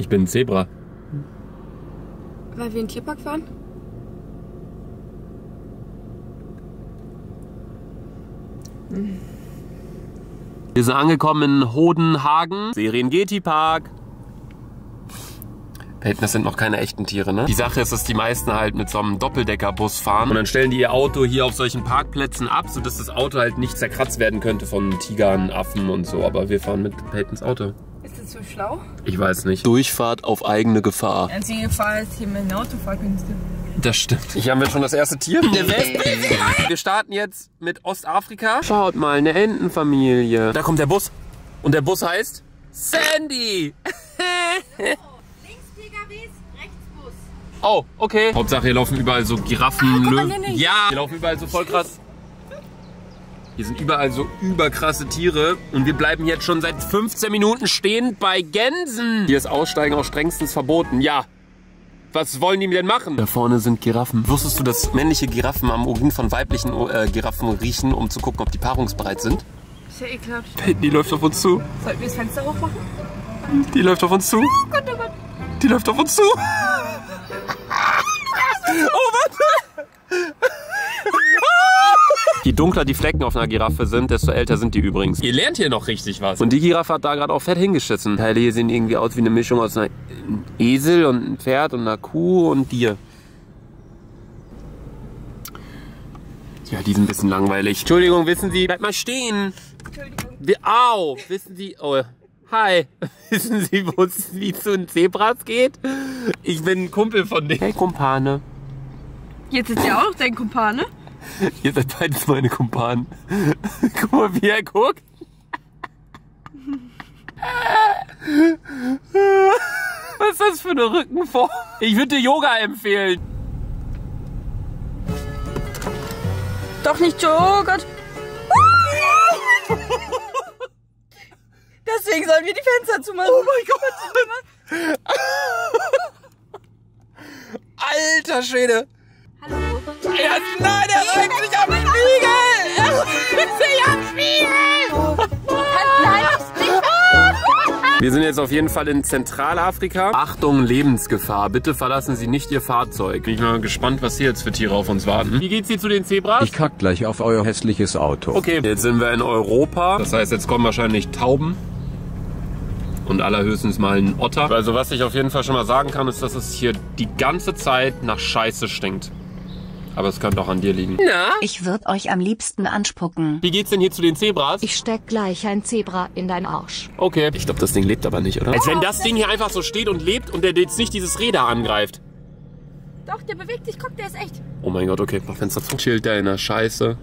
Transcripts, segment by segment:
Ich bin ein Zebra. Weil wir in den Tierpark fahren? Wir sind angekommen in Hodenhagen, Serengeti-Park. Peyton, das sind noch keine echten Tiere, ne? Die Sache ist, dass die meisten halt mit so einem Doppeldeckerbus fahren und dann stellen die ihr Auto hier auf solchen Parkplätzen ab, sodass das Auto halt nicht zerkratzt werden könnte von Tigern, Affen und so. Aber wir fahren mit Peytons Auto. Ist das so schlau? Ich weiß nicht. Durchfahrt auf eigene Gefahr. Einzige Gefahr ist hier mit dem Auto fahren. Das stimmt. Hier haben wir schon das erste Tier. Der. Wir starten jetzt mit Ostafrika. Schaut mal, eine Entenfamilie. Da kommt der Bus. Und der Bus heißt Sandy. Links PKWs, rechts Bus. Oh, okay. Hauptsache hier laufen überall so Giraffen, guck mal, Löwen. Ja, hier laufen überall so voll krass. Hier sind überall so überkrasse Tiere und wir bleiben jetzt schon seit 15 Minuten stehen bei Gänsen. Hier ist Aussteigen auch strengstens verboten. Ja. Was wollen die denn machen? Da vorne sind Giraffen. Wusstest du, dass männliche Giraffen am Urin von weiblichen äh, Giraffen riechen, um zu gucken, ob die paarungsbereit sind? Ist ja ekelhaft. Die läuft auf uns zu. Sollten wir das Fenster hochmachen? Die läuft auf uns zu. Oh Gott, oh Gott. Die läuft auf uns zu. Oh, warte. Je dunkler die Flecken auf einer Giraffe sind, desto älter sind die übrigens. Ihr lernt hier noch richtig was. Und die Giraffe hat da gerade auch fett hingeschissen. Teile hier sehen irgendwie aus wie eine Mischung aus einer Esel und einem Pferd und einer Kuh und dir. Ja, die sind ein bisschen langweilig. Entschuldigung, wissen Sie, bleibt mal stehen. Entschuldigung. Wir, au, wissen Sie, oh, hi. Wissen Sie, wo es wie zu den Zebras geht? Ich bin ein Kumpel von denen. Hey, Kumpane. Jetzt ist ja auch noch dein Kumpane. Ihr seid beides meine Kumpanen. Guck mal, wie er guckt. Was ist das für eine Rückenform? Ich würde dir Yoga empfehlen. Doch nicht oh Gott. Deswegen sollen wir die Fenster zumachen. Oh mein Gott. Alter Schwede. Er, nein, er reibt sich am Spiegel. Er reibt sich am Spiegel. Nein. Wir sind jetzt auf jeden Fall in Zentralafrika. Achtung, Lebensgefahr. Bitte verlassen Sie nicht Ihr Fahrzeug. Bin ich mal gespannt, was hier jetzt für Tiere auf uns warten. Wie geht's hier zu den Zebras? Ich kack gleich auf euer hässliches Auto. Okay, jetzt sind wir in Europa. Das heißt, jetzt kommen wahrscheinlich Tauben. Und allerhöchstens mal ein Otter. Also was ich auf jeden Fall schon mal sagen kann, ist, dass es hier die ganze Zeit nach Scheiße stinkt. Aber es könnte auch an dir liegen. Na? Ich würd euch am liebsten anspucken. Wie geht's denn hier zu den Zebras? Ich steck gleich ein Zebra in dein Arsch. Okay. Ich glaube, das Ding lebt aber nicht, oder? Als wenn das Ding hier einfach so steht und lebt und der jetzt nicht dieses Räder angreift. Doch, der bewegt sich. Guck, der ist echt. Oh mein Gott, okay, mach Fenster zu. Chillt der in der Scheiße.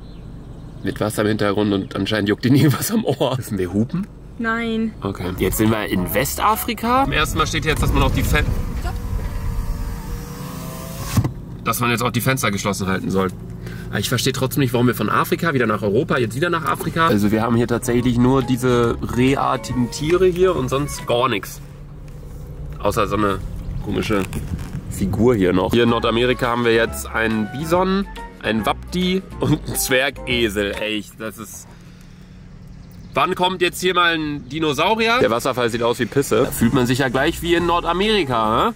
Mit Wasser im Hintergrund und anscheinend juckt ihn nie was am Ohr. Müssen wir hupen? Nein. Okay. Jetzt sind wir in Westafrika. Am ersten Mal steht jetzt, dass man auch die Fen dass man jetzt auch die Fenster geschlossen halten soll. Aber ich verstehe trotzdem nicht, warum wir von Afrika wieder nach Europa, jetzt wieder nach Afrika. Also wir haben hier tatsächlich nur diese rehartigen Tiere hier und sonst gar nichts. Außer so eine komische Figur hier noch. Hier in Nordamerika haben wir jetzt einen Bison, einen Wapti und einen Zwergesel. Ey, das ist... Wann kommt jetzt hier mal ein Dinosaurier? Der Wasserfall sieht aus wie Pisse. Da fühlt man sich ja gleich wie in Nordamerika, hä?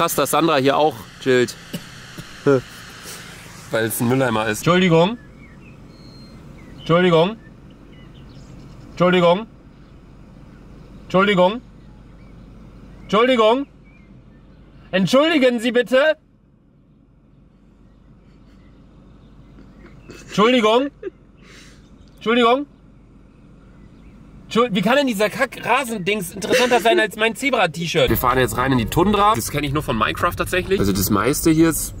Krass, dass Sandra hier auch chillt. Weil es ein Mülleimer ist. Entschuldigung. Entschuldigung. Entschuldigung. Entschuldigung. Entschuldigung. Entschuldigen Sie bitte. Entschuldigung. Entschuldigung. Wie kann denn dieser Kack-Rasendings interessanter sein als mein Zebra-T-Shirt? Wir fahren jetzt rein in die Tundra. Das kenne ich nur von Minecraft tatsächlich. Also das meiste hier ist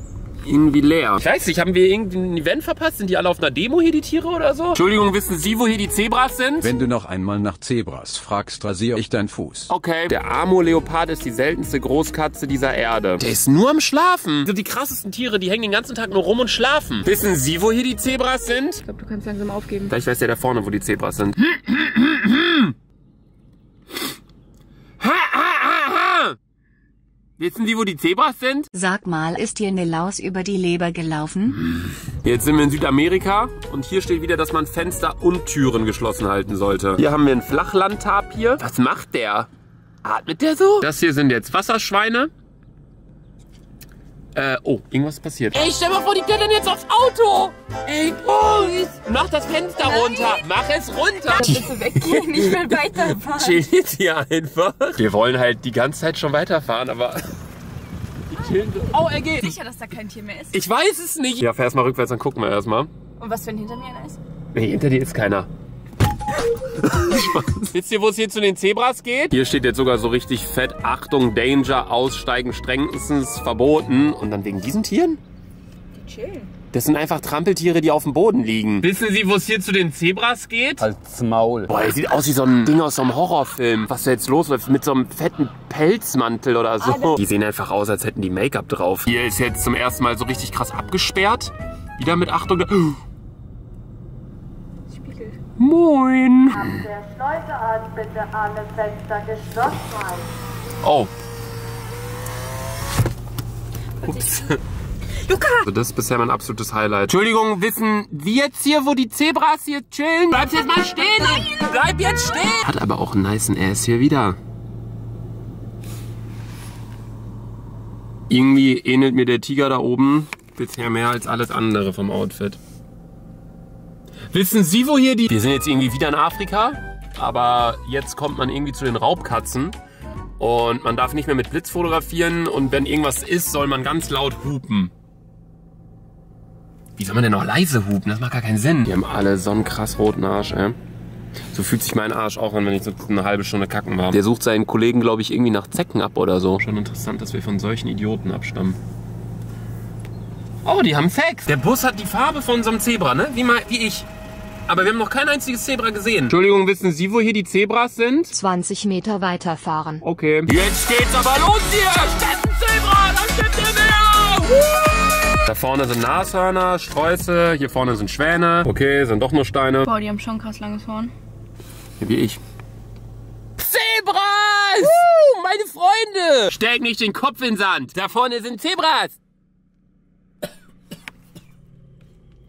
irgendwie leer. Ich weiß nicht, haben wir irgendein Event verpasst? Sind die alle auf einer Demo hier, die Tiere oder so? Entschuldigung, wissen Sie, wo hier die Zebras sind? Wenn du noch einmal nach Zebras fragst, rasiere ich dein Fuß. Okay. Der Amur-Leopard ist die seltenste Großkatze dieser Erde. Der ist nur am Schlafen. So die krassesten Tiere, die hängen den ganzen Tag nur rum und schlafen. Wissen Sie, wo hier die Zebras sind? Ich glaube, du kannst langsam aufgeben. Vielleicht weiß der da vorne, wo die Zebras sind. Wissen Sie, wo die Zebras sind? Sag mal, ist dir eine Laus über die Leber gelaufen? Jetzt sind wir in Südamerika und hier steht wieder, dass man Fenster und Türen geschlossen halten sollte. Hier haben wir einen Flachlandtapir. Was macht der? Atmet der so? Das hier sind jetzt Wasserschweine. Äh, oh, irgendwas ist passiert. Ey, stell mal vor, die klettern jetzt aufs Auto. Ey, Bus. Mach das Fenster runter. Mach es runter. Bitte weggehen, nicht mehr weiterfahren. Chill jetzt hier einfach. Wir wollen halt die ganze Zeit schon weiterfahren, aber... Oh, er geht. Sicher, dass da kein Tier mehr ist. Ich weiß es nicht. Ja, fahr erst mal rückwärts, dann gucken wir erstmal. Und was, wenn hinter mir einer ist? Nee, hinter dir ist keiner. Wisst ihr, wo es hier zu den Zebras geht? Hier steht jetzt sogar so richtig fett, Achtung, Danger, Aussteigen strengstens verboten. Und dann wegen diesen Tieren? Die chillen. Das sind einfach Trampeltiere, die auf dem Boden liegen. Wissen Sie, wo es hier zu den Zebras geht? Halt's Maul. Boah, er sieht aus wie so ein Ding aus so einem Horrorfilm. Was da jetzt losläuft, mit so einem fetten Pelzmantel oder so. Die sehen einfach aus, als hätten die Make-up drauf. Hier ist jetzt zum ersten Mal so richtig krass abgesperrt. Wieder mit Achtung. Moin. Der Schleuseart bitte alle Fenster geschlossen halten. Oh. Ups. Luca! Also das ist bisher mein absolutes Highlight. Entschuldigung, wissen Sie jetzt hier, wo die Zebras hier chillen? Bleib jetzt mal stehen! Nein. Bleib jetzt stehen! Hat aber auch einen nicen Ass hier wieder. Irgendwie ähnelt mir der Tiger da oben bisher mehr als alles andere vom Outfit. Wissen Sie, wo hier die... Wir sind jetzt irgendwie wieder in Afrika, aber jetzt kommt man irgendwie zu den Raubkatzen. Und man darf nicht mehr mit Blitz fotografieren und wenn irgendwas ist, soll man ganz laut hupen. Wie soll man denn noch leise hupen? Das macht gar keinen Sinn. Die haben alle so einen krass roten Arsch, ey. So fühlt sich mein Arsch auch an, wenn ich so eine halbe Stunde kacken war. Der sucht seinen Kollegen, glaube ich, irgendwie nach Zecken ab oder so. Schon interessant, dass wir von solchen Idioten abstammen. Oh, die haben Sex. Der Bus hat die Farbe von unserem Zebra, ne? Wie, mal, wie ich. Aber wir haben noch kein einziges Zebra gesehen. Entschuldigung, wissen Sie, wo hier die Zebras sind? 20 Meter weiterfahren. Okay. Jetzt geht's aber los hier! Da ist ein Zebra! Da steht der Bär! Da vorne sind Nashörner, Sträuße, hier vorne sind Schwäne. Okay, sind doch nur Steine. Boah, die haben schon krass langes Horn. Wie ich. Zebras! Uh, meine Freunde! Steck nicht den Kopf in den Sand! Da vorne sind Zebras!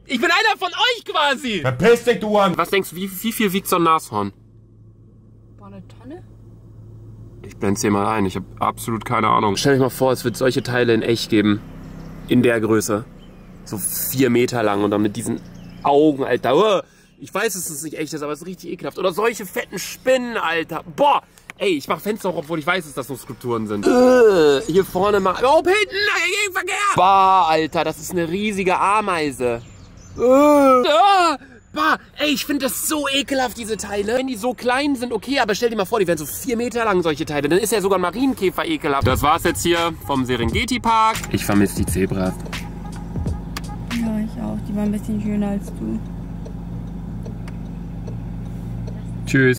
Ich bin einer von euch quasi! Verpiss dich, du Huren! Was denkst du, wie, wie viel wiegt so ein Nashorn? Boah, eine Tonne? Ich blend's dir mal ein, ich habe absolut keine Ahnung. Stell dich mal vor, es wird solche Teile in echt geben. In der Größe. So vier Meter lang und dann mit diesen Augen, Alter. Uah. Ich weiß, dass es nicht echt ist, aber es ist richtig ekelhaft. Oder solche fetten Spinnen, Alter. Boah! Ey, ich mach Fenster auf, obwohl ich weiß, dass das nur Skulpturen sind. Äh, hier vorne mal. Oh, hinten! Gegenverkehr! Bah, Alter, das ist eine riesige Ameise. Äh. Ah, bah, ey, ich finde das so ekelhaft, diese Teile. Wenn die so klein sind, okay, aber stell dir mal vor, die wären so vier Meter lang, solche Teile. Dann ist ja sogar ein Marienkäfer ekelhaft. Das war's jetzt hier vom Serengeti Park. Ich vermisse die Zebras. Ja, ich auch. Die waren ein bisschen schöner als du. Tschüss.